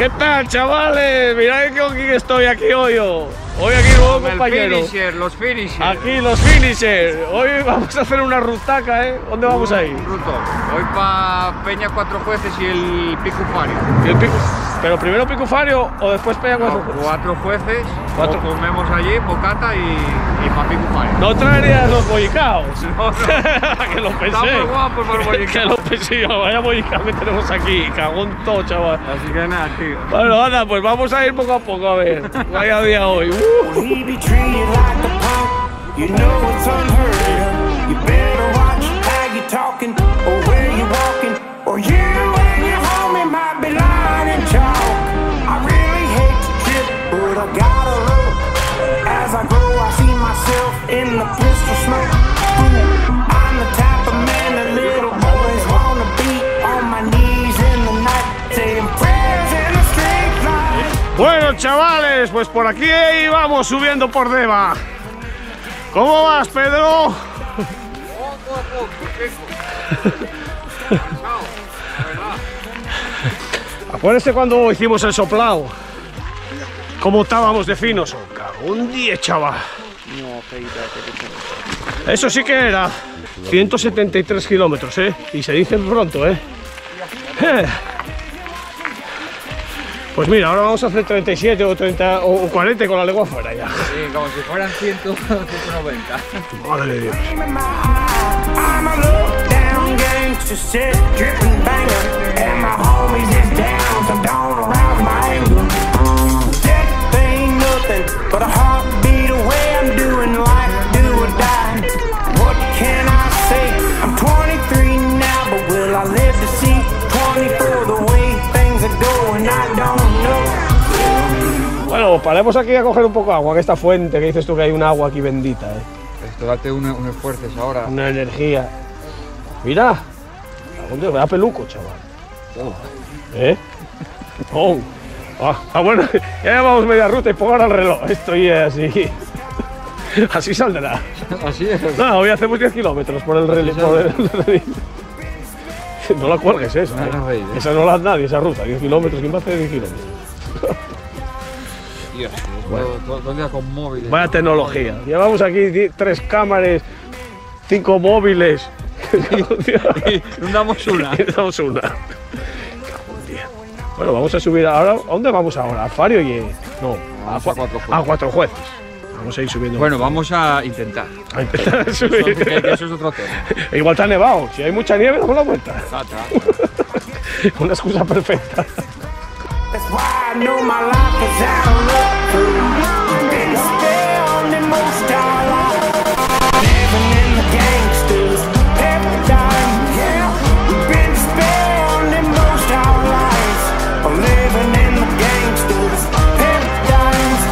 ¿Qué tal, chavales? Mirad con quién estoy aquí hoy. yo. Hoy aquí nuevo compañero. finisher, los finishers. Aquí los finishers. Hoy vamos a hacer una rutaca, ¿eh? ¿Dónde vamos a ir? Ruto. Voy para Peña Cuatro Jueces y el Pico Fario. ¿Y el pico- ¿Pero primero Picufario o después Peña No, Cuatro Jueces? cuatro jueces, Cuatro. o comemos allí, bocata y, y para Pico Fario. No traerías los bollicaos. No, no. que lo pensé. Estamos guapos los bollicaos. que lo pensé yo. Vaya bollicao que tenemos aquí. Cagón todo, chaval. Así que nada, tío. Bueno, anda, pues vamos a ir poco a poco a ver. Vaya día hoy. Uh. In the pistol smoke. I'm the type of man that little boys wanna be on my knees in the night, saying prayers in the street light. Bueno, chavales, pues por aquí vamos subiendo por Deva. ¿Cómo vas, Pedro? Acuérdese cuando hicimos el soplado. ¿Cómo estábamos de finos? Un día, chaval. Eso sí que era 173 kilómetros, ¿eh? Y se dice pronto, ¿eh? Eh. Pues mira, ahora vamos a hacer 37 o 30 o 40 con la lengua afuera ya. Sí, como si fueran 100, 190. Madre de Dios. Paremos aquí a coger un poco de agua, que esta fuente que dices tú que hay un agua aquí bendita, ¿eh? Esto date un, un esfuerzo ahora. una energía. Mira, ¿a dónde va peluco, chaval? Toma. ¿Eh? Oh. Ah, bueno, ya llevamos media ruta y pongo ahora el reloj. Estoy así. Así saldrá. Así es. No, hoy hacemos 10 kilómetros por el reloj. No la cuelgues esa. No, ¿eh? ¿eh? Esa no la hace nadie, esa ruta. 10 kilómetros. ¿Quién va a hacer 10 kilómetros? Dios, todo, todo, todo el día con móviles. Vaya tecnología. Llevamos aquí tres cámaras, cinco móviles. No damos una. Y damos una. Bueno, vamos a subir ahora. ¿A dónde vamos ahora? ¿A Fario y.? No, a, Cuatro Jueces. a cuatro jueces. Vamos a ir subiendo. Bueno, vamos a intentar. a intentar subir. que eso es otro tema. Igual está nevado. Si hay mucha nieve, damos la vuelta. Tata. Una excusa perfecta. I know my life is out of luck. Been spelled in most our life. Living in the gangsters' paradigm. Yeah, we've been spelled in most our lives. Living in the gangsters' paradigms.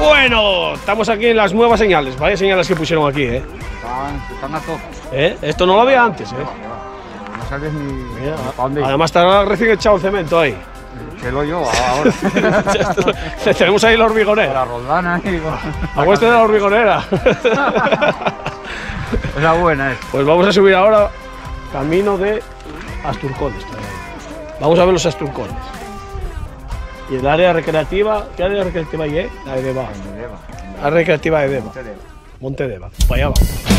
Bueno, estamos aquí en las nuevas señales. Vaya señales que pusieron aquí, ¿eh? Están, están a tope. ¿Eh? Esto no lo había antes, ¿eh? No sabes ni Mira, para dónde ir. Además está recién echado el cemento ahí. Que lo yo ahora. Tenemos ahí la hormigonera. La roldana y. A vuestra de la hormigonera. Es la buena, es. Pues vamos a subir ahora camino de Asturcones. Vamos a ver los Asturcones. Y el área recreativa, ¿qué área recreativa hay? eh? La de Deva. La recreativa de Deva. Monte Deva. Para allá vamos.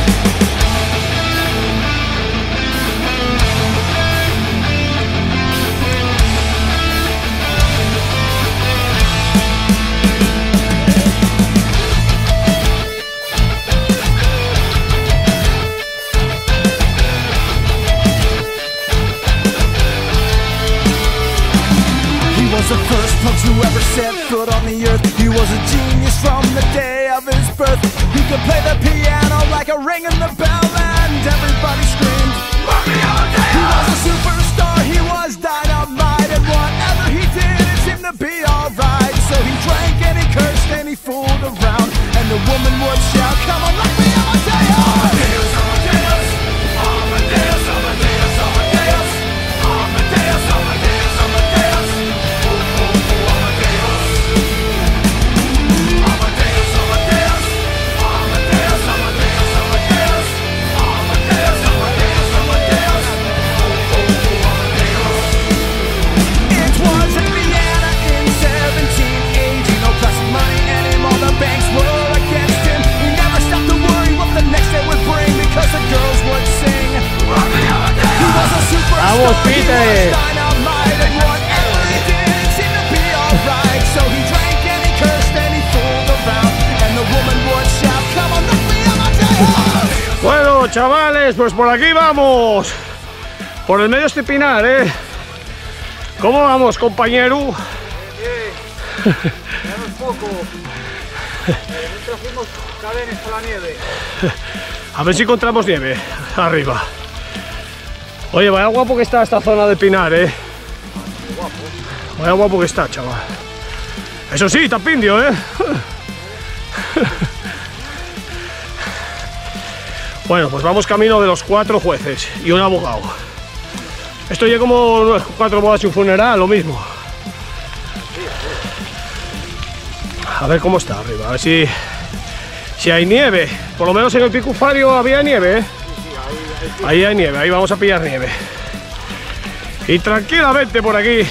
The first punk to ever set foot on the earth. He was a genius from the day of his birth. He could play the piano like a ring in the bell, and everybody screamed. He was a superstar. He was dynamite, and whatever he did, it seemed to be alright. So he drank and he cursed and he fooled around, and the woman would shout, "Come on, let me chavales, pues por aquí vamos. Por el medio este pinar, ¿eh? ¿Cómo vamos, compañero? poco. Nosotros fuimos cadenes por la nieve. A ver si encontramos nieve arriba. Oye, vaya guapo que está esta zona de pinar, ¿eh? Vaya guapo que está, chaval. Eso sí, tapindio, ¿eh? Bueno, pues vamos camino de los cuatro jueces y un abogado. Esto ya como cuatro bodas y un funeral, lo mismo. A ver cómo está arriba, a ver si, si hay nieve. Por lo menos en el Pico Fario había nieve, ¿eh? Ahí hay nieve, ahí vamos a pillar nieve. Y tranquilamente por aquí.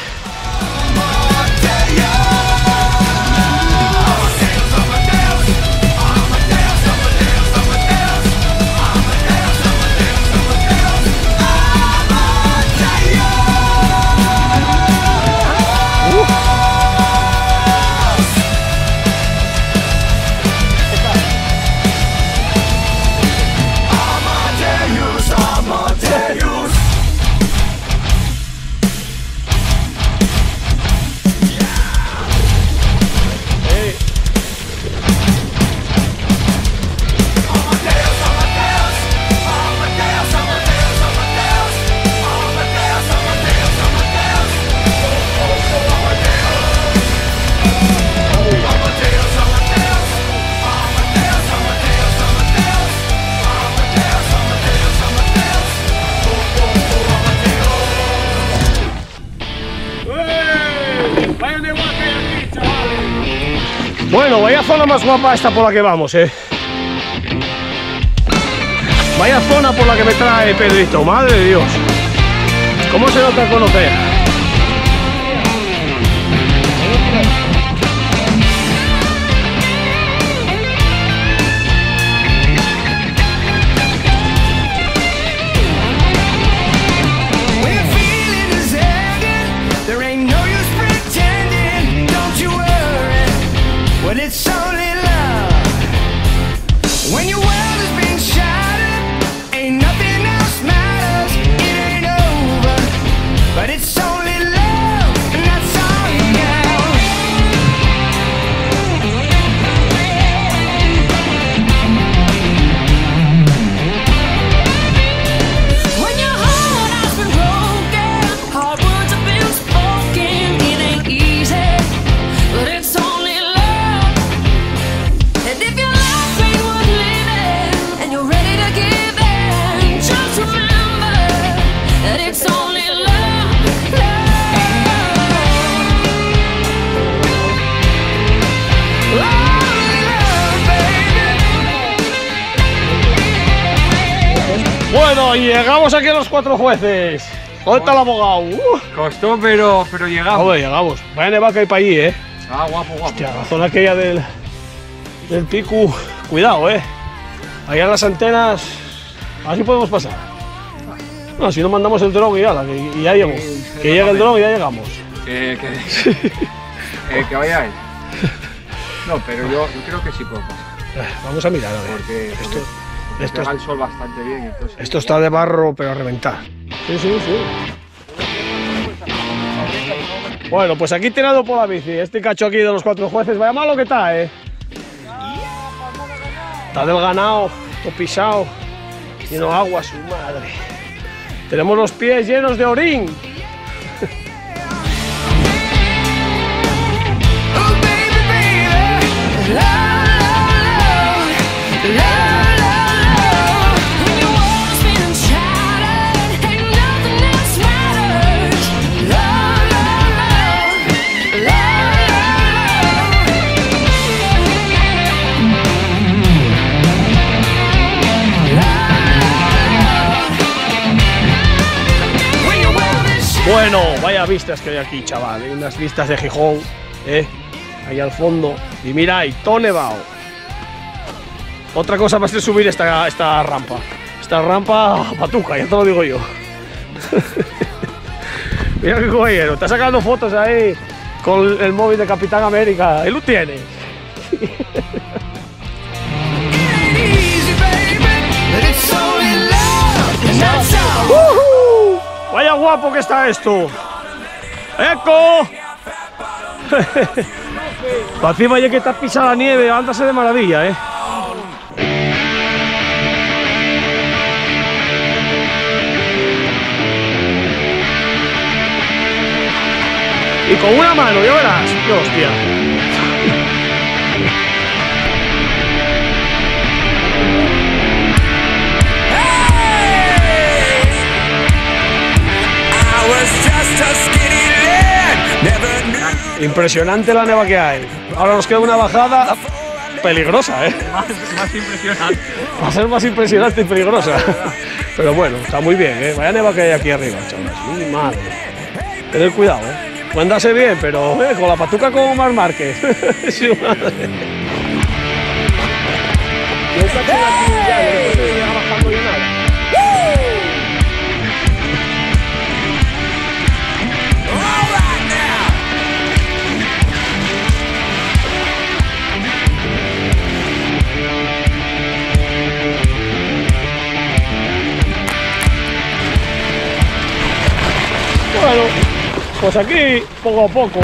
Más guapa esta por la que vamos, eh. Vaya zona por la que me trae Pedrito, madre de Dios. ¿Cómo se nota conocer? Llegamos aquí a los cuatro jueces. ¿Dónde está el abogado? Uh, Costó, pero, pero llegamos. joder, llegamos. Vaya nevada que hay para allí, eh. Ah, guapo, guapo. Hostia, la zona aquella del, del pico. Cuidado, eh. Allá en las antenas. Así podemos pasar. No, si no mandamos el dron y, ala, que, y ya llegamos. Que llegue el dron y ya llegamos. Que, que, eh, que vayáis. No, pero yo, yo creo que sí puedo pasar. Eh, Vamos a mirar, a ver. Porque, Esto, esto, pega el sol bastante bien. Entonces, esto está de barro, pero a reventar. Sí, sí, sí. Bueno, pues aquí tirado por la bici. Este cacho aquí de los cuatro jueces, vaya malo que está, eh. Está del ganado, todo pisado, lleno agua, su madre. Tenemos los pies llenos de orín. Bueno, vaya vistas que hay aquí, chaval. Hay unas vistas de Gijón, eh. Ahí al fondo. Y mira, ahí, todo nevado. Otra cosa a ser subir esta, esta rampa. Esta rampa patuca, ya te lo digo yo. Mira qué caballero, está sacando fotos ahí con el móvil de Capitán América. Ahí lo tiene. Vaya guapo que está esto. ¡Eco! Para encima ya que está pisada la nieve, ándase de maravilla, ¿eh? Y con una mano, ya verás. ¡Qué hostia! Impresionante la neva que hay. Ahora nos queda una bajada peligrosa, ¿eh? Más, más impresionante. Va a ser más impresionante y peligrosa. Pero bueno, está muy bien, ¿eh? Vaya neva que hay aquí arriba, chavales. Mi madre. Tened cuidado, ¿eh? Mándase bien, pero eh, con la patuca como Mar Márquez. Su madre. Pues aquí, poco a poco.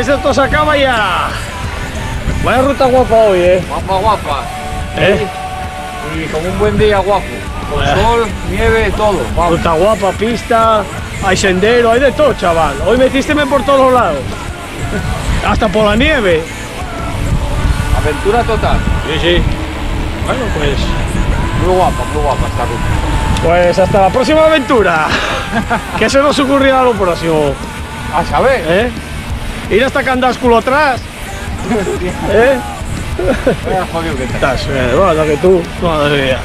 Esto se acaba ya. Vaya ruta guapa hoy, ¿eh? Guapa, guapa. ¿Eh? Y con un buen día guapo. Con Bueno. sol, nieve, todo. Vamos. Ruta guapa, pista, hay sendero, hay de todo, chaval. Hoy metísteme por todos los lados. Hasta por la nieve. Aventura total. Sí, sí. Bueno, pues, Muy guapa, muy guapa esta ruta. pues hasta la próxima aventura. ¿Qué se nos ocurrirá lo próximo? A saber. ¿Eh? Ir hasta Candásculo atrás. ¿Eh? Vaya jodido que. Estás, eh, bueno, que tú, madre mía.